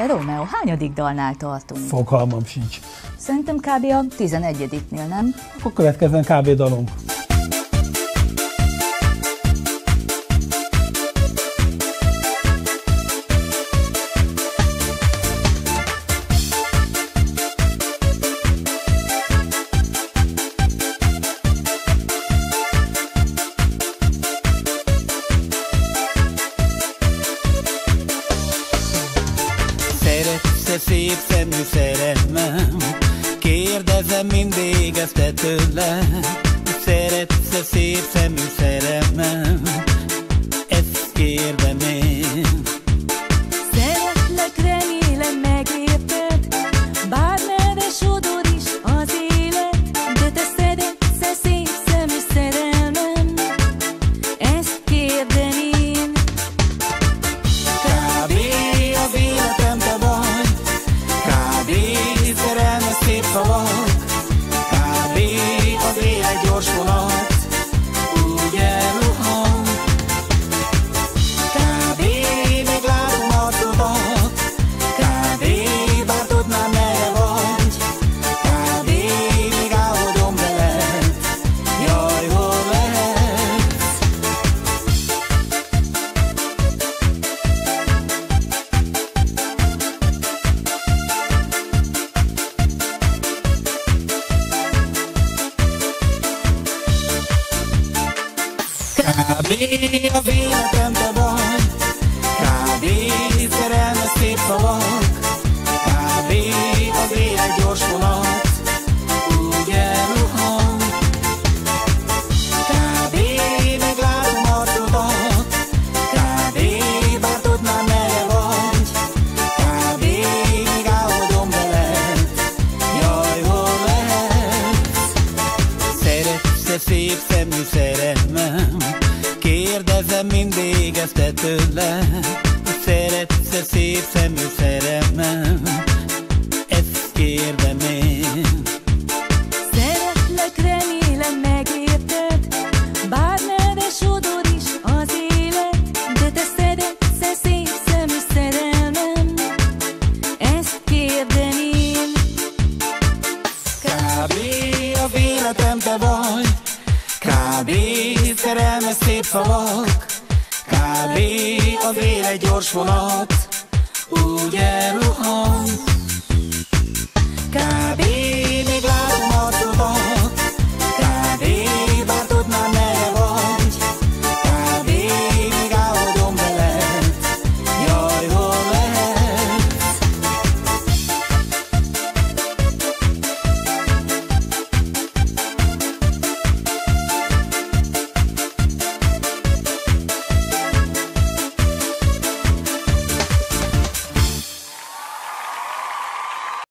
Te Romeo, hányadik dalnál tartunk? Fogalmam sincs. Szerintem kb. a 11-nél, nem? Akkor következzen kb. dalunk. Szeretsz-e szép szemű szerelmem? Kérdezem mindig ezt te tőlem Szeretsz-e szép szemű 把我 Kb. az életem te vagy Kb. szerelmes szép szavak Kb. az élet gyors vonat Úgy elrohan Kb. még látom arcodat Kb. bár tudnám merre vagy Kb. még álmodom veled Jaj, hol lehet Szeretsz-e szép szemű szerelmem? Kérdezem mindig ezt te tőlem. Szeretsz-e szép szemű szerelmem? Ezt kérdem én. Szeretlek, remélem megérted. Bár neves odor is az élet De te szeretsz szép szemű szerelmem? Ezt kérdem én. Kb. az életem te vagy Kb. szerelme szép szavak Kb. az élet gyors vonat Úgy elrohant